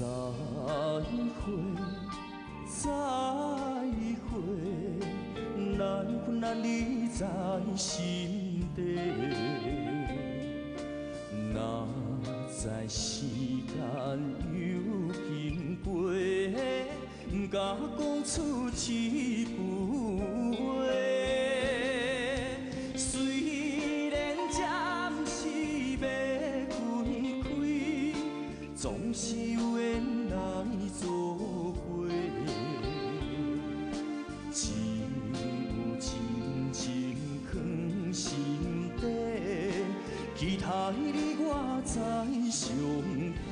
再会，再会，难分难离在心底。若知时间又经过。不敢讲出一句话，虽然暂时要分开，总是有期待你我再相会。